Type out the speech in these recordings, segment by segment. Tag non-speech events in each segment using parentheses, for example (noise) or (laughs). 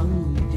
sun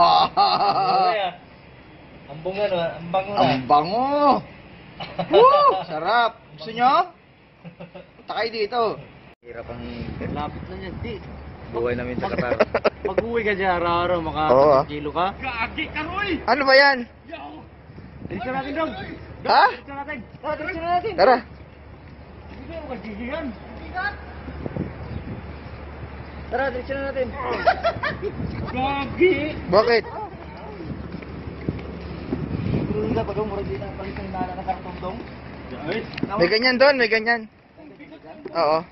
Kuya, ambong ano, ambang mo na. Ang bango! (laughs) Woo! Sarap! Gusto nyo? Punta kayo dito. Hirap ang Lapit na yan, di. buhay namin sa Qatar. (laughs) Pag-uwi ka dyan, araw-araw, maka Oo, ah. kilo ka. ano ba yan? Diretso natin, dong. Ha? Diretso natin. Tara, diretso na natin. Tara. Hindi mo kagigihan. Tara, diretso na natin. (laughs) Gagi! Bakit? Siguro nila pag umurag din ang palitan na nakakartong dong. May ganyan doon, may ganyan. Oo.